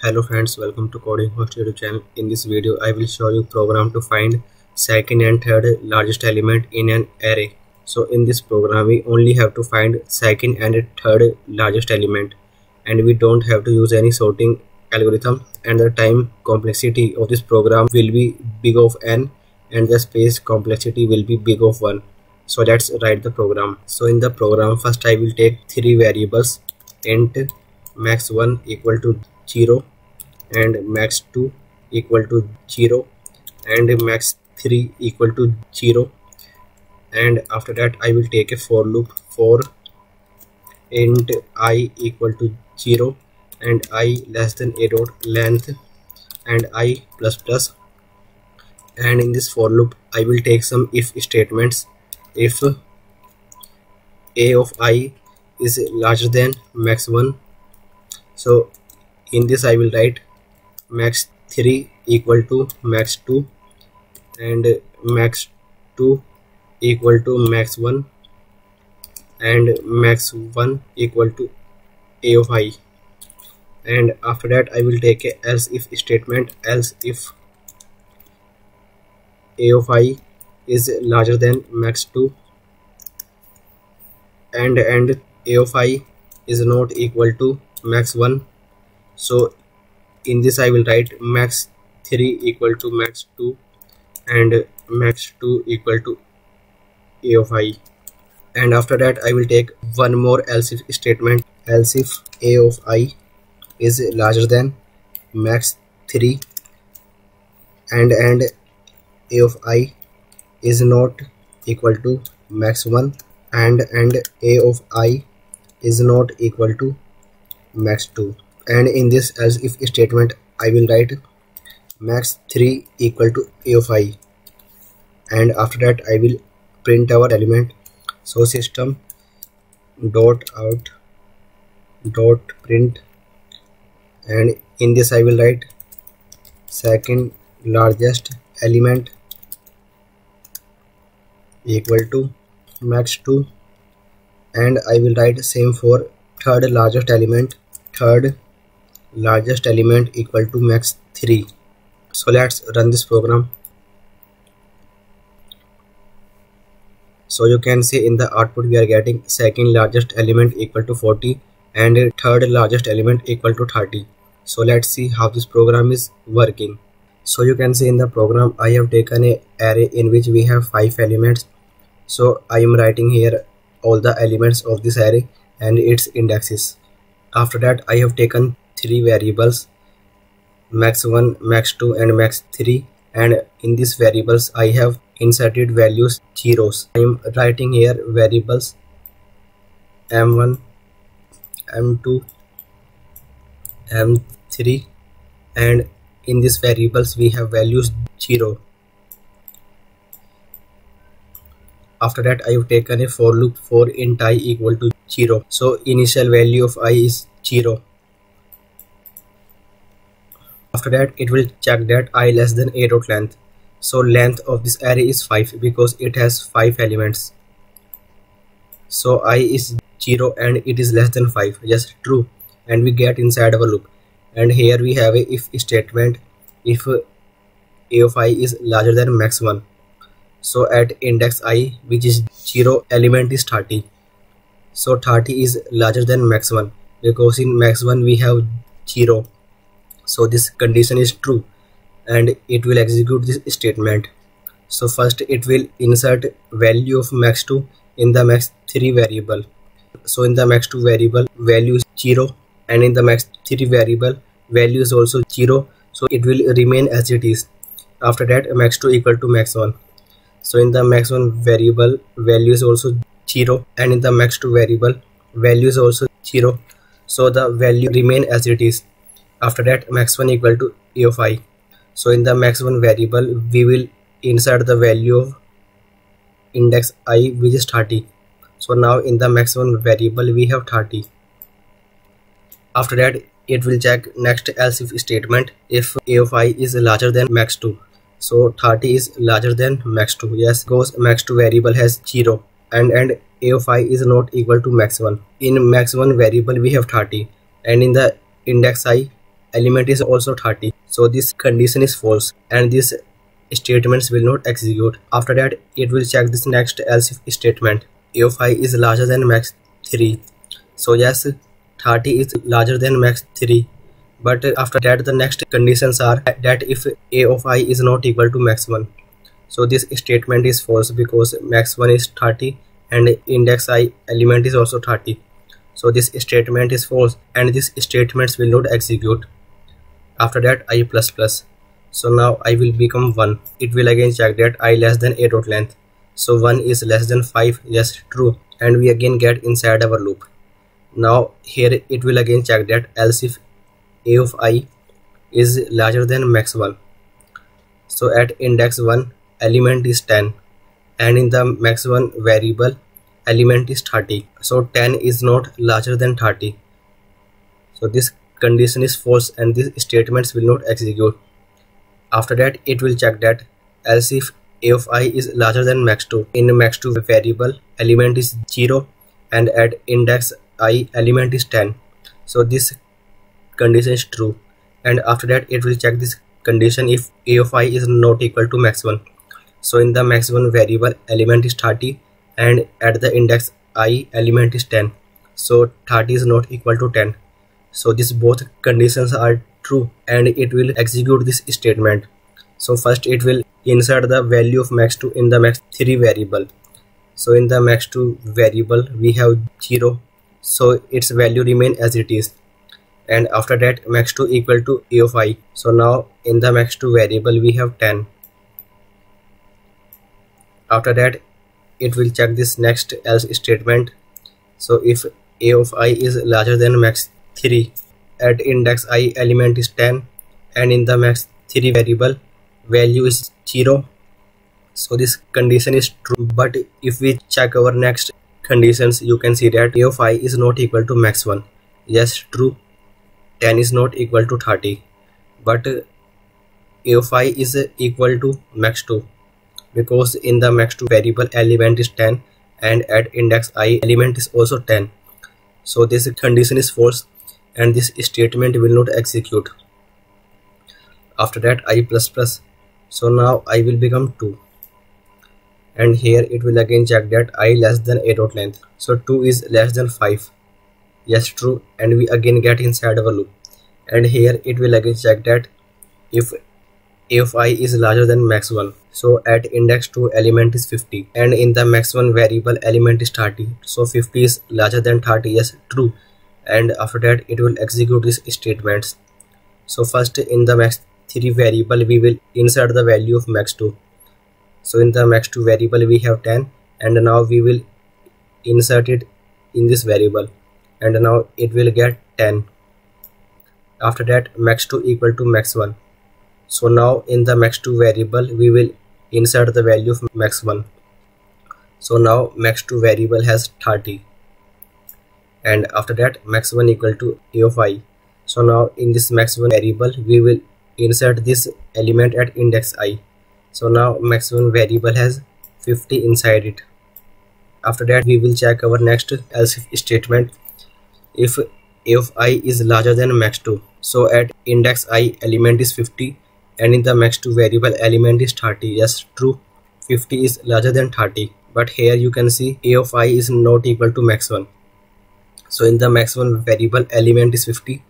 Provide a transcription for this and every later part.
Hello friends, welcome to Coding Host YouTube channel. In this video, I will show you program to find second and third largest element in an array. So in this program, we only have to find second and third largest element and we don't have to use any sorting algorithm and the time complexity of this program will be big of n and the space complexity will be big of 1 so let's write the program. So in the program first i will take three variables int max1 equal to 0 and max2 equal to 0 and max3 equal to 0 and after that I will take a for loop for int i equal to 0 and i less than a dot length and i plus plus. And in this for loop I will take some if statements if a of i is larger than max 1 so in this I will write max 3 equal to max 2 and max 2 equal to max 1 and max 1 equal to a of i. And after that I will take a else if statement else if a of i is larger than max 2 and and a of i is not equal to max 1 so in this I will write max 3 equal to max 2 and max 2 equal to a of i. And after that I will take one more else if statement. Else if a of i is larger than max 3 and and a of i is not equal to max 1 and and a of i is not equal to max 2 and in this else if statement I will write max 3 equal to a of i. And after that I will print our element so system dot out dot print. And in this I will write second largest element equal to max 2 and I will write same for third largest element third largest element equal to max 3 so let's run this program. So you can see in the output we are getting second largest element equal to 40 and third largest element equal to 30 so let's see how this program is working so you can see in the program i have taken a array in which we have five elements. So i am writing here all the elements of this array and its indexes. After that i have taken three variables max1 max2 and max3 and in these variables I have inserted values zeros. I am writing here variables m1 m2 m3 and in these variables we have values 0 after that I have taken a for loop for int i equal to 0 so initial value of i is 0 after that it will check that i less than a dot length. So length of this array is 5 because it has 5 elements. So i is 0 and it is less than 5 just true. And we get inside our loop and here we have a if statement if a of i is larger than max 1 so at index i which is 0 element is 30 so 30 is larger than max 1 because in max 1 we have 0 so this condition is true and it will execute this statement. So first it will insert value of max2 in the max3 variable. So in the max2 variable value is 0 and in the max3 variable value is also 0 so it will remain as it is. After that max2 equal to max1 so in the max1 variable value is also 0 and in the max2 variable value is also 0 so the value remain as it is. After that max1 equal to a of i. So in the max1 variable we will insert the value of index i which is 30 so now in the max1 variable we have 30 after that it will check next else if statement if a of i is larger than max2 so 30 is larger than max2 yes because max2 variable has 0 and and a of i is not equal to max1 in max1 variable we have 30 and in the index i element is also 30 so this condition is false. And this statements will not execute. After that it will check this next else if statement. A of i is larger than max 3 so yes 30 is larger than max 3 but after that the next conditions are that if a of i is not equal to max 1 so this statement is false because max 1 is 30 and index i element is also 30 so this statement is false and these statements will not execute. After that i plus plus. So now i will become 1 it will again check that i less than a dot length. So 1 is less than 5 yes true. And we again get inside our loop now here it will again check that else if a of i is larger than max 1 so at index 1 element is 10 and in the max 1 variable element is 30 so 10 is not larger than 30 so this condition is false and these statements will not execute. After that it will check that else if a of i is larger than max2 in max2 variable element is 0 and at index i element is 10 so this condition is true. And after that it will check this condition if a of i is not equal to max1 so in the max1 variable element is 30 and at the index i element is 10 so 30 is not equal to 10 so these both conditions are true. And it will execute this statement. So first it will insert the value of max2 in the max3 variable. So in the max2 variable we have 0 so its value remain as it is. And after that max2 equal to a of i. So now in the max2 variable we have 10 after that it will check this next else statement. So if a of i is larger than max 3 at index i element is 10 and in the max 3 variable value is 0 so this condition is true. But if we check our next conditions you can see that a of i is not equal to max 1 yes true. 10 is not equal to 30 but uh, a of i is uh, equal to max 2 because in the max2 variable element is 10 and at index i element is also 10 so this condition is false and this statement will not execute. After that i plus plus. So now i will become 2 and here it will again check that i less than a dot length. So 2 is less than 5 yes true. And we again get inside our loop. And here it will again check that if if i is larger than max 1 so at index 2 element is 50 and in the max 1 variable element is 30 so 50 is larger than 30 yes true. And after that it will execute these statements. So first in the max 3 variable we will insert the value of max 2 so in the max 2 variable we have 10 and now we will insert it in this variable. And now it will get 10 after that max 2 equal to max 1 so now in the max2 variable we will insert the value of max1 so now max2 variable has 30 and after that max1 equal to a of i. So now in this max1 variable we will insert this element at index i so now max1 variable has 50 inside it. After that we will check our next else if statement. If a of i is larger than max2 so at index i element is 50 and in the max2 variable element is 30 yes true. 50 is larger than 30 but here you can see a of i is not equal to max1 so in the max1 variable element is 50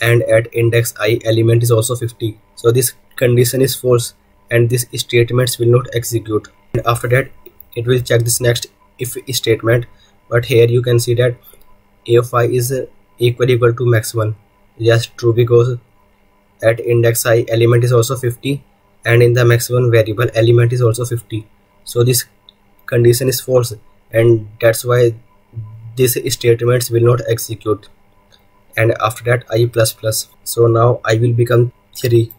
and at index i element is also 50 so this condition is false and this statements will not execute. And after that it will check this next if statement. But here you can see that of i is equal equal to max1 yes true because at index i element is also 50 and in the max1 variable element is also 50 so this condition is false and that's why these statements will not execute. And after that i plus plus. So now i will become 3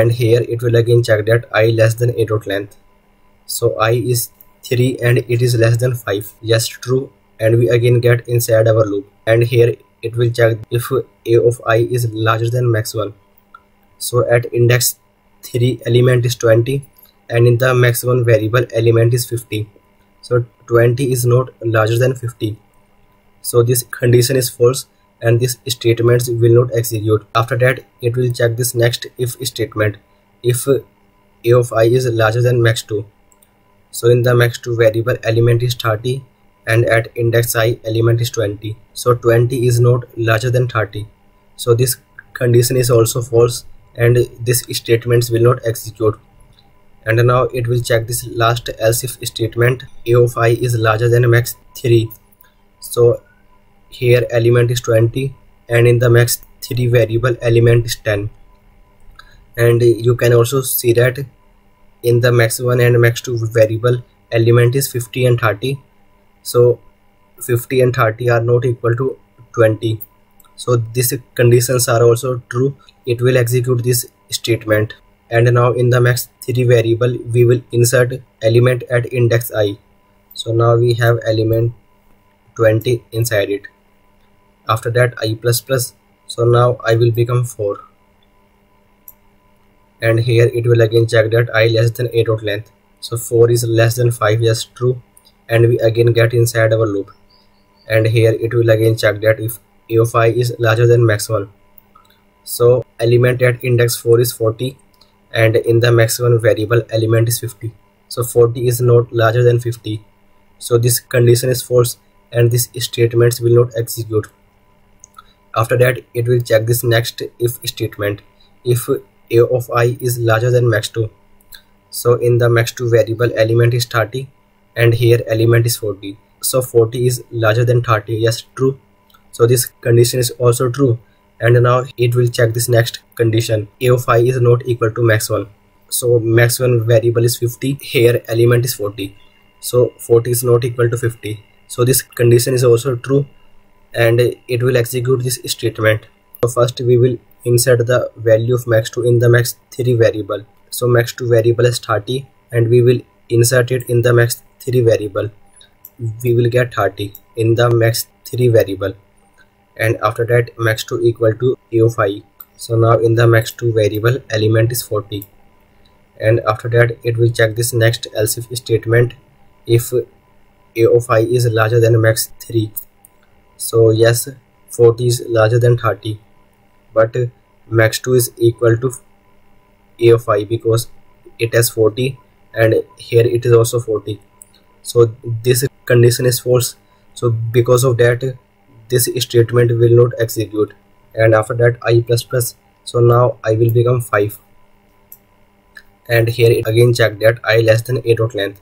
and here it will again check that i less than a dot length. So i is 3 and it is less than 5 yes true. And we again get inside our loop. And here it will check if a of i is larger than max 1 so at index 3 element is 20 and in the max 1 variable element is 50 so 20 is not larger than 50 so this condition is false and this statement will not execute. After that it will check this next if statement. If a of i is larger than max2 so in the max2 variable element is 30 and at index i element is 20 so 20 is not larger than 30 so this condition is also false and this statements will not execute. And now it will check this last else if statement a of i is larger than max 3 so here element is 20 and in the max 3 variable element is 10 and you can also see that in the max 1 and max 2 variable element is 50 and 30 so 50 and 30 are not equal to 20 so these conditions are also true. It will execute this statement. And now in the max 3 variable we will insert element at index i. So now we have element 20 inside it after that i plus plus. So now i will become 4 and here it will again check that i less than a dot length. So 4 is less than 5 yes true. And we again get inside our loop. And here it will again check that if a of i is larger than max 1 so element at index 4 is 40 and in the max 1 variable element is 50 so 40 is not larger than 50 so this condition is false. And this statements will not execute after that it will check this next if statement. If a of i is larger than max2 so in the max2 variable element is 30 and here element is 40 so 40 is larger than 30 yes true. So this condition is also true. And now it will check this next condition. A of i is not equal to max 1 so max 1 variable is 50 here element is 40 so 40 is not equal to 50 so this condition is also true and it will execute this statement. So first we will insert the value of max2 in the max3 variable. So max2 variable is 30 and we will insert it in the max3 variable. We will get 30 in the max3 variable. And after that max2 equal to a of i so now in the max2 variable element is 40 and after that it will check this next else if statement if a of i is larger than max 3 so yes 40 is larger than 30 but max 2 is equal to a of i because it has 40 and here it is also 40 so this condition is false. So because of that this statement will not execute. And after that i plus plus. So now i will become 5 and here it again check that i less than a dot length.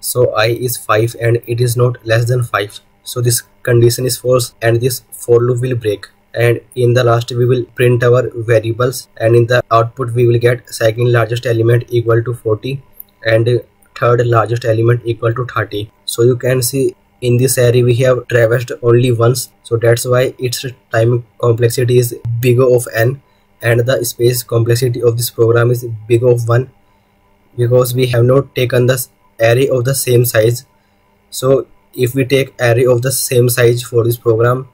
So i is 5 and it is not less than 5 so this condition is false and this for loop will break. And in the last we will print our variables and in the output we will get second largest element equal to 40 and third largest element equal to 30 so you can see in this array we have traversed only once. So that's why its time complexity is big O of n and the space complexity of this program is big O of 1 because we have not taken the array of the same size. So if we take array of the same size for this program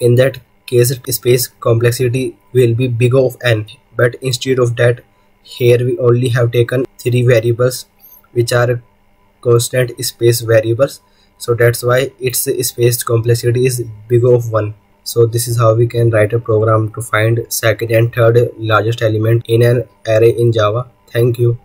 in that case space complexity will be big O of n. But instead of that here we only have taken three variables which are constant space variables. So that's why its space complexity is big O of 1 so this is how we can write a program to find second and third largest element in an array in java. Thank you